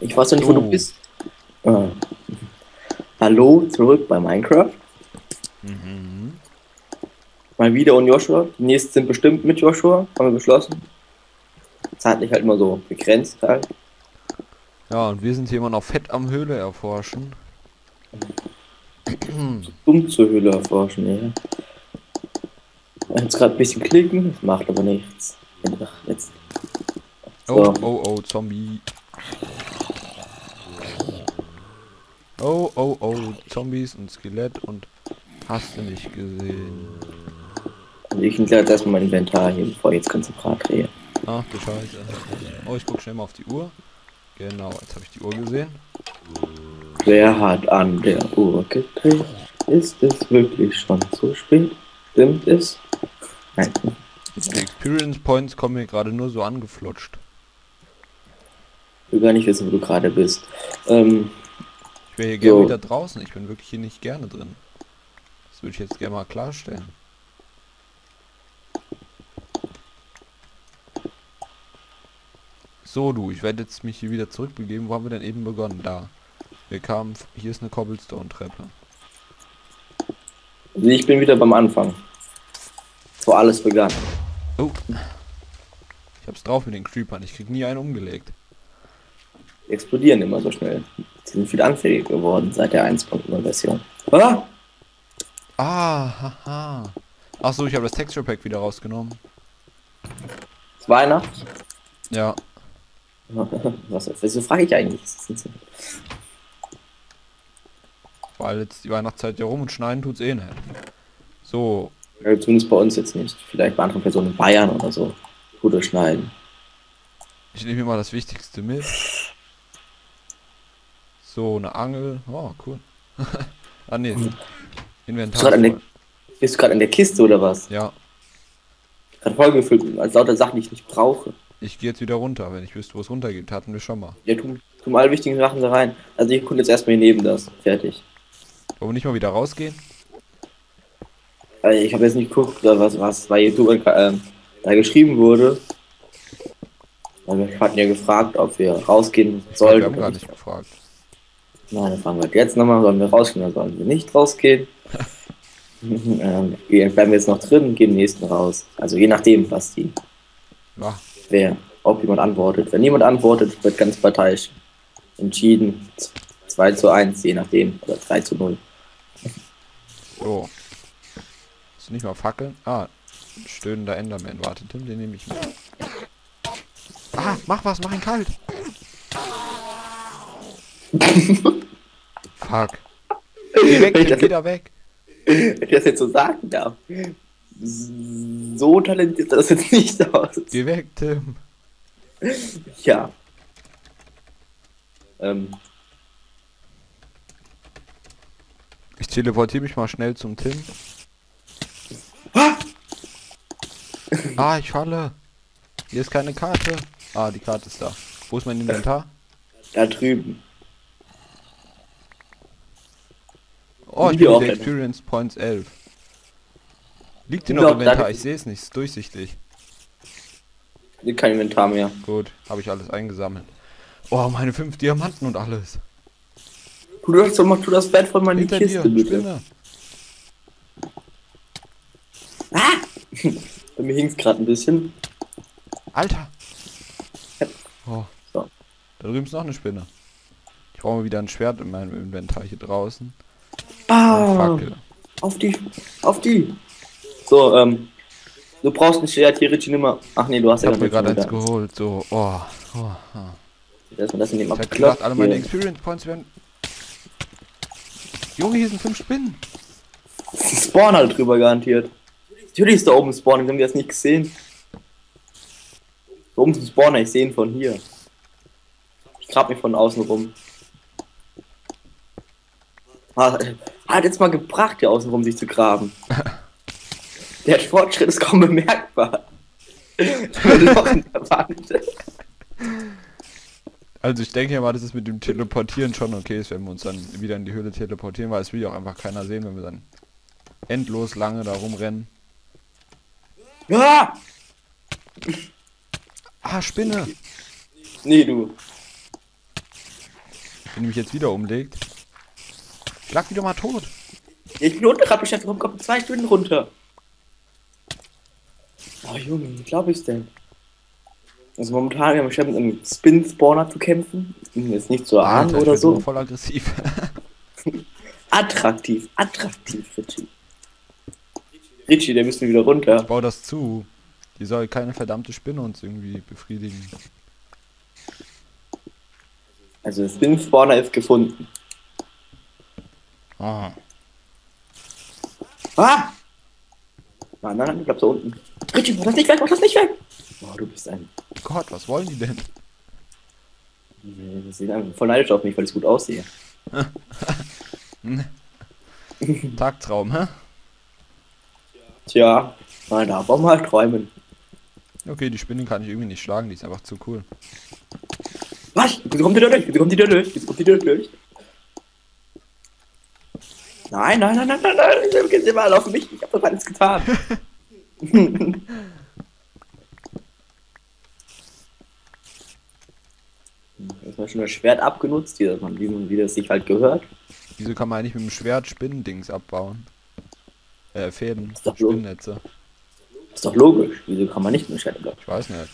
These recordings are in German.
Ich weiß doch nicht, wo Oh. du bist. Ah. Hallo, zurück bei Minecraft. Mhm. Mal wieder und Joshua. Die nächsten sind bestimmt mit Joshua, haben wir beschlossen. Zeitlich halt immer so begrenzt halt. Ja, und wir sind hier immer noch fett am Höhle erforschen. Dumm zur Höhle erforschen, ja. Jetzt gerade ein bisschen klicken, das macht aber nichts. Jetzt. Oh, So. oh, oh, Zombie. Oh, oh, oh, Zombies und Skelett und hast du nicht gesehen. Also ich entleere jetzt erstmal mein Inventar hier, bevor ich jetzt konzentrat drehe. Ach du Scheiße. Oh, ich guck schnell mal auf die Uhr. Genau, jetzt habe ich die Uhr gesehen. Wer hat an der Uhr gedreht? Ist es wirklich schon so spät? Stimmt es? Nein. Die Experience Points kommen mir gerade nur so angeflutscht. Ich will gar nicht wissen, wo du gerade bist. Ähm, Ich wäre hier gerne So. wieder draußen. Ich bin wirklich hier nicht gerne drin. Das würde ich jetzt gerne mal klarstellen. So du, ich werde jetzt mich hier wieder zurückbegeben. Wo haben wir denn eben begonnen? Da. Wir kamen, hier ist eine Cobblestone-Treppe. also ich bin wieder beim Anfang. Wo alles begann. Oh. Ich hab's drauf mit den Creepern. Ich krieg nie einen umgelegt. Die explodieren immer so schnell. Sie sind viel anfälliger geworden seit der 1.0 Version. Ah! Ah, haha. Achso, ich habe das Texture Pack wieder rausgenommen. Ist Weihnachten? Ja. Was, wieso frage ich eigentlich? Weil jetzt die Weihnachtszeit ja rum und schneiden tut's eh nicht. So, Ja, zumindest bei uns jetzt nicht. Vielleicht bei anderen Personen in Bayern oder so. Gute schneiden. Ich nehme mir mal das Wichtigste mit. So, eine Angel. Oh, cool. ah, nee. Du Inventar. Bist du gerade in der Kiste oder was? Ja, Gerade vollgefüllt als lauter Sachen, die ich nicht brauche. ich gehe jetzt wieder runter, wenn ich wüsste, wo es runtergeht. Hatten wir schon mal. Ja, tu, tu mal alle wichtigen Sachen da rein. Also ich gucke jetzt erstmal hier neben das. Fertig. Wollen wir nicht mal wieder rausgehen? Also ich habe jetzt nicht geguckt, was, was bei YouTube äh, da geschrieben wurde. Aber wir hatten ja gefragt, ob wir rausgehen sollen. wir haben gar nicht. nicht gefragt. Nein, dann fragen wir jetzt nochmal, sollen wir rausgehen oder sollen wir nicht rausgehen? ähm, wir bleiben wir jetzt noch drin und gehen den nächsten raus. Also je nachdem, was die, Ja, wer, ob jemand antwortet. Wenn niemand antwortet, wird ganz parteiisch entschieden. 2 zu 1, je nachdem. Oder 3 zu 0. so. Ist nicht mal Fackeln? Ah, stöhnender Enderman. Warte, Tim, den nehme ich mit. Ah, mach was, mach ihn kalt. Fuck. Geh weg, ich geh da weg. Wenn ich das jetzt so sagen darf. So talentiert das jetzt nicht aus. Geh weg, Tim. Ja. Ähm, Ich teleportiere mich mal schnell zum Tim. Ah, ich falle. Hier ist keine Karte. Ah, die Karte ist da. Wo ist mein Inventar? da drüben. Oh, ich Hier bin. Experience Points 11. Liegt hier noch Inventar? Ich sehe es nicht. Ist durchsichtig. Hier kein Inventar mehr. Gut, habe ich alles eingesammelt. Oh, meine fünf Diamanten und alles. Tu das doch mal, tu das Bett von meiner Hinter Kiste, dir, bitte. Spinne. Bei mir hing's gerade ein bisschen. Alter. Oh. So. Da drüben ist noch eine Spinne. Ich brauche mal wieder ein Schwert in meinem Inventar hier draußen. Ah, auf die, auf die. So, ähm, du brauchst ein Schwert hier, Richie, nimmer. Ach nee, du hast Ich ja mir gerade eins da. geholt. So, oh. oh, oh. Erstmal das in dem Ich gedacht, alle meine Hier. Experience Points werden. Junge, hier sind fünf Spinnen. Spawn halt drüber garantiert. Natürlich ist da oben ein Spawn, haben wir das nicht gesehen. Da oben ist ein Spawner, ich sehe ihn von hier. Ich grab mich von außen rum. Ah, Hat jetzt mal gebracht, hier außen rum sich zu graben. Der Fortschritt ist kaum bemerkbar. Loch in der Wand. Also ich denke ja mal, dass es mit dem Teleportieren schon okay ist, wenn wir uns dann wieder in die Höhle teleportieren, weil es will ja auch einfach keiner sehen, wenn wir dann endlos lange da rumrennen. Ja! Ah, Spinne! Nee, du. Wenn die mich jetzt wieder umlegt. Schlag wieder mal tot. Ich bin unten gerade beschäftigt, komm, komm, zwei Stunden runter. Oh Junge, wie glaube ich's denn? Also momentan haben wir mit einem Spin-Spawner zu kämpfen. Ist nicht zu ahnen ich oder so. voll aggressiv. Attraktiv, attraktiv, Richie. Richie, der müssen wir wieder runter. Bau das zu. Die soll keine verdammte Spinne uns irgendwie befriedigen. Also Spin-Spawner ist gefunden. Ah. Ah! Nein, nein, nein, ich bleib da unten. Richie, mach das nicht weg, mach das nicht weg! Oh, du bist ein... Gott, was wollen die denn? Sehen einfach voll neidisch auf mich, weil ich gut aussehe. Tagtraum, hä? Tja, mal da, warum mal träumen. Okay, die Spinne kann ich irgendwie nicht schlagen, die ist einfach zu cool. Was? Wieso kommt die da durch? Wieso kommt die da durch? Wieso kommt die da durch? Nein, nein, nein, nein, nein, nein, gehen Sie mal auf mich, ich hab doch alles getan. Jetzt mal schon das Schwert abgenutzt, hier, dass man, wie, wie das sich halt gehört. Wieso kann man eigentlich mit dem Schwert Spinnendings abbauen? Äh, Fäden, Ist doch so. Spinnnetze. Ist doch logisch. Wieso kann man nicht mit dem Schwert abbauen? Ich weiß nicht.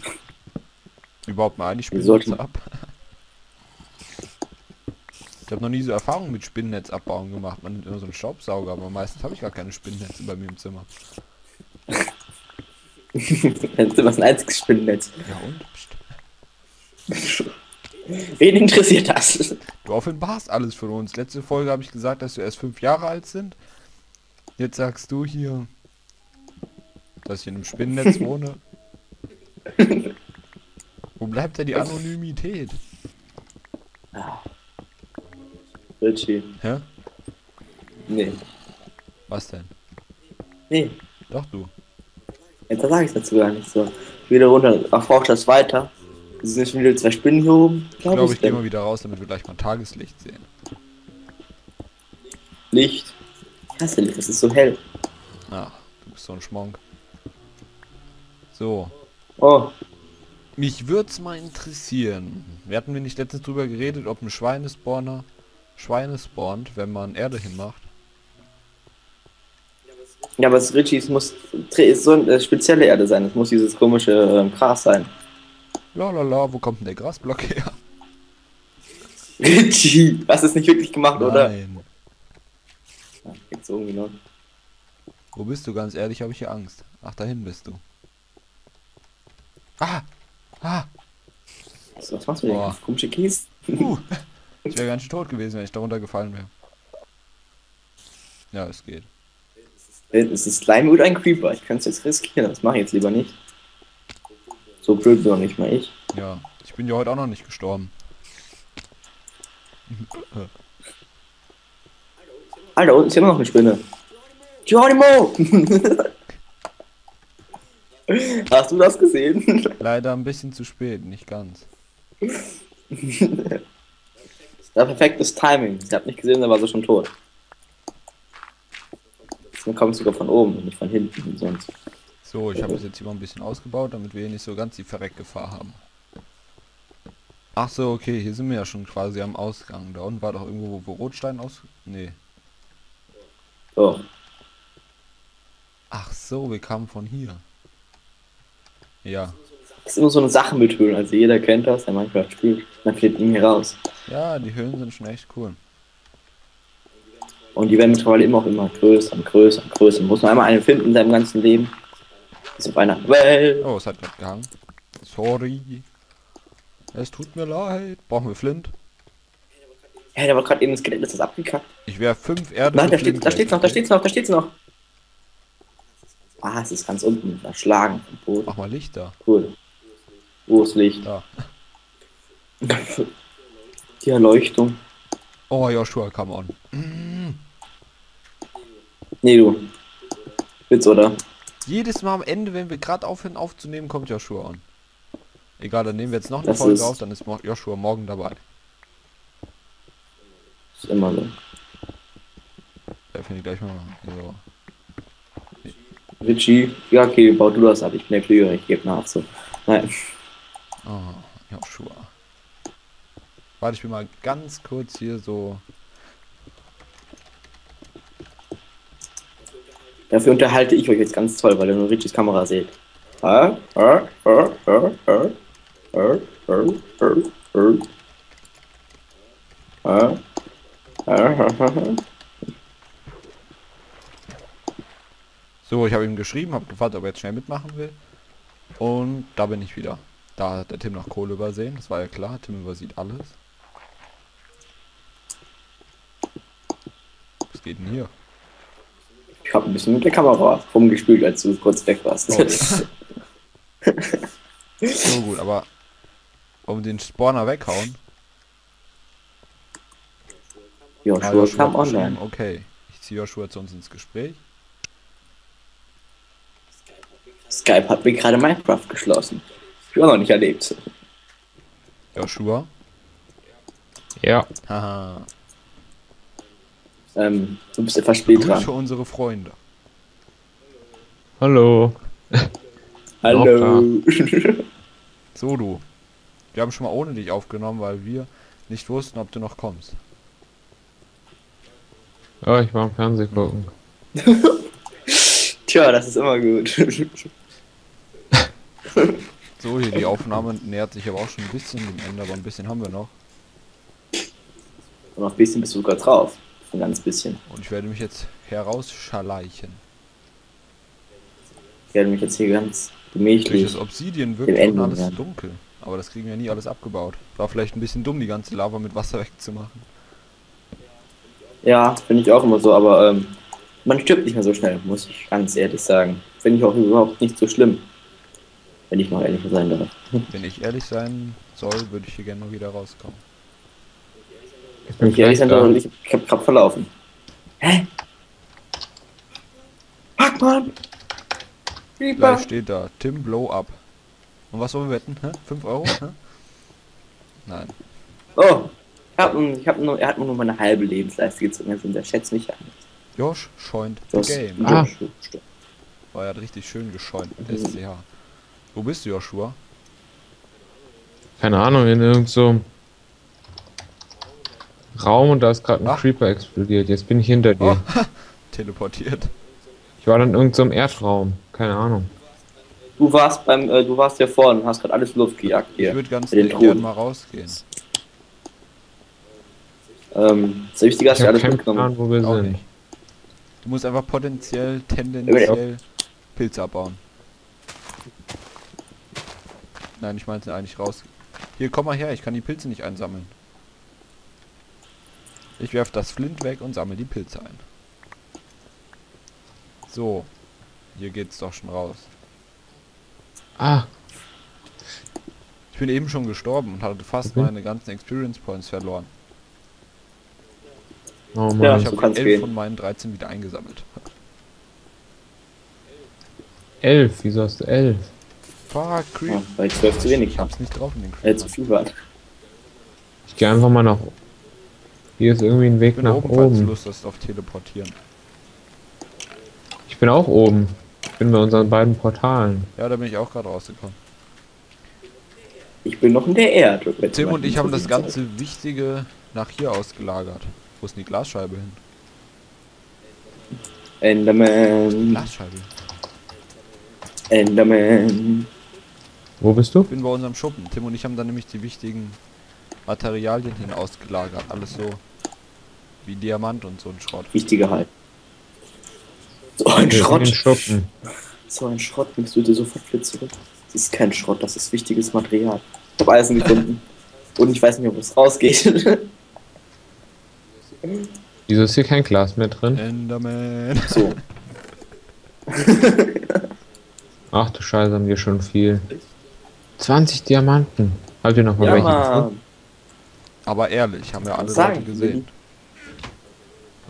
Überhaupt mal eigentlich Spinnnetze ab. Habe noch nie so Erfahrung mit Spinnnetz abbauen gemacht. Man nimmt immer so einen Staubsauger, aber meistens habe ich gar keine Spinnnetze bei mir im Zimmer. Ist immer ein einziges Spinnennetz. Ja und? Wen interessiert das? Du offenbarst alles für uns. Letzte Folge habe ich gesagt, dass wir erst fünf Jahre alt sind. Jetzt sagst du hier, dass ich in einem Spinnennetz wohne. Wo bleibt denn die Anonymität? Richie. Hä? Nee. Was denn? Nee. Doch du. Jetzt sage ich dazu gar nicht so. Wieder runter. Erforscht das weiter. Es sind schon wieder zwei Spinnen hier oben. Ich Glaub glaube, ich's ich gehe mal wieder raus, damit wir gleich mal Tageslicht sehen. Licht. Ich hasse Licht, das ist so hell. Ach, du bist so ein Schmonk. So, Oh, mich würde es mal interessieren. Wir hatten wir nicht letztens drüber geredet, ob ein Schweinespawner Schweine spawnt, wenn man Erde hinmacht. ja, aber es Richie, es muss soll eine spezielle Erde sein. Es muss dieses komische ähm, Gras sein. Lalala, wo kommt denn der Grasblock her? Richie, hast du es nicht wirklich gemacht, oder? Nein. Ja, irgendwie noch. Wo bist du? Ganz ehrlich, habe ich hier Angst. Ach, dahin bist du. Ah! Ah! So, was machst du denn? Komische Kies? Uh. Ich wäre ganz schön tot gewesen, wenn ich darunter gefallen wäre. Ja, es geht. Es ist Slime oder ein Creeper. Ich kann es jetzt riskieren. Das mache ich jetzt lieber nicht. So blöd bin doch nicht mal ich. Ja, ich bin ja heute auch noch nicht gestorben. Alter, unten ist immer noch eine Spinne. Geronimo! Hast du das gesehen? Leider ein bisschen zu spät, nicht ganz. Ja, perfektes Timing. Ich hab nicht gesehen, da war sie schon tot. Dann komme ich sogar von oben und nicht von hinten wie sonst. So, ich habe es jetzt hier mal ein bisschen ausgebaut, damit wir hier nicht so ganz die Verreckgefahr haben. Ach so, okay, hier sind wir ja schon quasi am Ausgang. Da unten war doch irgendwo, wo Rotstein aus... Nee. So. Ach so, wir kamen von hier. Ja. Das ist immer so eine Sache mit Höhlen. Also jeder kennt das, der Minecraft spielt. Man ihn hier raus. Ja, die Höhlen sind schon echt cool. Und die werden mittlerweile immer auch immer größer und größer und größer. Muss man einmal einen finden in seinem ganzen Leben. Ist auf einer Welt. Oh, es hat gerade gehangen. Sorry. Es tut mir leid. Brauchen wir Flint? Ja, da war gerade eben ein Skelett, ist das abgekackt. Ich wäre fünf Erde Nein, da steht, da steht's noch, da steht's noch, da steht's noch. Ah, es ist ganz unten, verschlagen vom Boden. Mach mal Licht da. Cool. Wo ist Licht? Da. Die Erleuchtung. Oh, Joshua, come on. Mm. Nee, du. Witz, oder? Jedes Mal am Ende, wenn wir gerade aufhören aufzunehmen, kommt Joshua an. Egal, dann nehmen wir jetzt noch eine Das Folge auf, dann ist Joshua morgen dabei. Ist immer so. Da finde ich gleich mal so. Richie, ja, okay, bau du das ab. Ich bin der Klügere, ich gebe nach. So. Nein. Oh, Joshua. Warte, ich bin mal ganz kurz hier so. Dafür unterhalte ich euch jetzt ganz toll, weil ihr nur richtig Kamera seht. Ah, ah, ah, ah, ah, ah, ah, ah, ah. Ah, ah, ah, ah. So, ich habe ihm geschrieben, habe gefragt, ob er jetzt schnell mitmachen will. Und da bin ich wieder. Da hat der Tim noch Kohle übersehen, das war ja klar. Tim übersieht alles. Geht denn hier? Ich habe ein bisschen mit der Kamera rumgespielt, als du kurz weg warst. Oh. So gut, aber um den Spawner weghauen. Joshua Ah, Joshua kam online. Okay, ich ziehe Joshua zu uns ins Gespräch. Skype hat mir gerade Minecraft geschlossen. Ich auch noch nicht erlebt. Joshua. Ja, Haha. Ähm, du bist etwas spät Grüße dran. unsere Freunde. hallo. Hallo. So du. Wir haben schon mal ohne dich aufgenommen, weil wir nicht wussten, ob du noch kommst. Oh, ich war im Fernsehen gucken. Tja, das ist immer gut. So, hier die Aufnahme nähert sich aber auch schon ein bisschen dem Ende, aber ein bisschen haben wir noch. Und noch ein bisschen bist du sogar drauf. Ein ganz bisschen. Und ich werde mich jetzt herausschleichen. Ich werde mich jetzt hier ganz Durch gemächlich. das Obsidian wirkt schon alles werden. dunkel. Aber das kriegen wir nie alles abgebaut. War vielleicht ein bisschen dumm, die ganze Lava mit Wasser wegzumachen. Ja, finde ich auch immer so, aber ähm, man stirbt nicht mehr so schnell, muss ich ganz ehrlich sagen. Finde ich auch überhaupt nicht so schlimm. Wenn ich noch ehrlich sein darf. Wenn ich ehrlich sein soll, würde ich hier gerne mal wieder rauskommen. Ich bin ich ehrlich sein gleich da. ich, ich hab grad verlaufen. Hä? Pac-Man! Gleich Creeper! steht da, Tim Blow Up. Und was wollen wir wetten? Hä? 5 Euro? Hä? Nein. Oh! Ich hab, ich hab nur, er hat mir nur meine halbe Lebensleiste gezogen, also der schätzt mich an. Josh scheint the Das game. Ah. War ja richtig schön gescheunt mit. SCH. Wo bist du, Joshua? Keine Ahnung, in irgendeinem so Raum und da ist gerade ein Ach. Creeper explodiert. Jetzt bin ich hinter dir. Oh, teleportiert. Ich war dann in irgendeinem Erdraum. Keine Ahnung. Du warst beim, äh, du warst hier vorne und hast gerade alles Luft gejagt Ich hier. würde ganz gerne mal rausgehen. Ähm, das Wichtige hast Ich du habe alles mitgenommen. Plan, wo wir Auch sind. nicht. Du musst einfach potenziell, tendenziell Pilze abbauen. Nein, ich meinte eigentlich raus. Hier, komm mal her, ich kann die Pilze nicht einsammeln. Ich werf das Flint weg und sammle die Pilze ein. So. Hier geht's doch schon raus. Ah, Ich bin eben schon gestorben und hatte fast Okay. meine ganzen Experience Points verloren. oh Mann. Ja. ich habe kann's 11 gehen. von meinen 13 wieder eingesammelt. Elf. Wieso hast du elf? Fuck, Creep. Ja, weil ich zwölf zu wenig Ich habe. hab's nicht drauf in den Äh, Creep. zu viel war. Ich gehe einfach mal nach. Hier ist irgendwie ein Ich Weg bin nach oben, falls du oben. Lust hast auf Teleportieren. Ich bin auch oben. Ich bin bei unseren beiden Portalen. Ja, da bin ich auch gerade rausgekommen. Ich bin noch in der Erde. Tim und ich haben das ganze Wichtige nach hier ausgelagert. Wo ist denn die Glasscheibe hin? Enderman. Glasscheibe. Enderman. Wo bist du? Ich bin bei unserem Schuppen. Tim und ich haben dann nämlich die wichtigen Materialien hin ausgelagert. Alles so wie Diamant und so ein Schrott. Wichtige halt. So ein Wir Schrott. So ein Schrott nimmst du dir sofort wieder zurück. Das ist kein Schrott, das ist wichtiges Material. Ich habe Eisen gefunden. Und ich weiß nicht mehr, wo es rausgeht. Wieso ist hier kein Glas mehr drin? Enderman. so. Ach du Scheiße, haben wir schon viel. 20 Diamanten. Habt ihr noch mal Ja, welche gefunden? Mann. Aber ehrlich, haben ja alle Leute gesehen.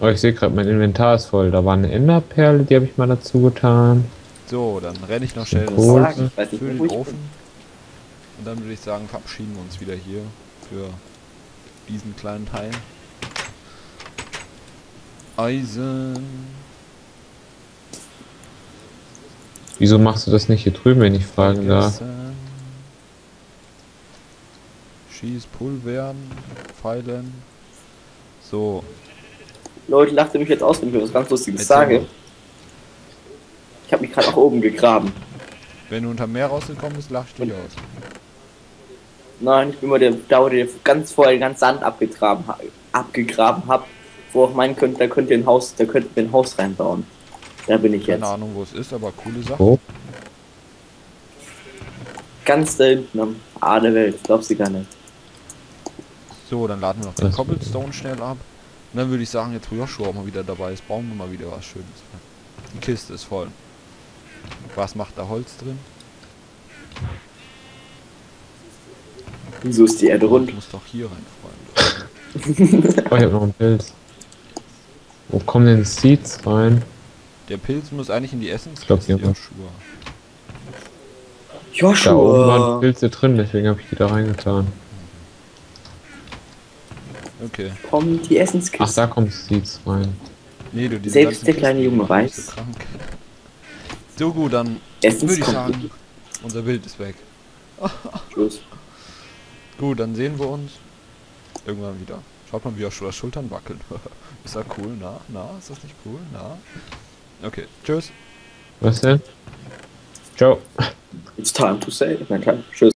Oh, ich sehe gerade, mein Inventar ist voll. Da war eine Enderperle, die habe ich mal dazu getan. So, dann renne ich noch schnell das Cool. Sagen, nicht für den Ofen. Und dann würde ich sagen, verabschieden wir uns wieder hier für diesen kleinen Teil. Eisen. Wieso machst du das nicht hier drüben, wenn ich fragen darf? Vergessen. Schieß, Pulvern, Pfeilen. So, Leute, lacht ihr mich jetzt aus, wenn ich was ganz Lustiges Erzähl sage. mal. Ich habe mich gerade nach oben gegraben. wenn du unter Meer rausgekommen bist, lachst du dich aus. Nein, ich bin mal der, da wo ihr ganz vorher den ganzen Sand abgegraben, abgegraben habt, wo auch meinen könnt, da könnt ihr ein Haus, da könnt ihr ein Haus reinbauen. Da bin ich jetzt. Keine Ahnung, wo es ist, aber coole Sache. Wo? Ganz da hinten am A der Welt, glaubst du gar nicht. So, dann laden wir noch den Das- Cobblestone schnell ab. Und dann würde ich sagen, jetzt wo Joshua auch mal wieder dabei ist, brauchen wir mal wieder was Schönes. Die Kiste ist voll. Was macht da Holz drin? Wieso ist die Erde rund? Ich muss doch hier rein, Freunde. Oh, ich hab noch einen Pilz. Wo kommen denn Seeds rein? Der Pilz muss eigentlich in die Essenskiste, ne? Joshua. Da oben waren Joshua! Pilze drin, deswegen habe ich die da reingetan. Okay. Kommt die Ach, Essenskiste. da kommen Seeds rein. Nee, du, diese Selbst der kleine Junge weiß. So, gut, dann würde ich kommt sagen, unser Bild ist weg. Schluss. Gut, dann sehen wir uns irgendwann wieder. Schaut mal, wie Joshua Schultern wackelt. ist das cool? Na, na, ist das nicht cool? Na? Okay, tschüss. Was denn? Ciao. It's time to say. Nein, klar. Tschüss.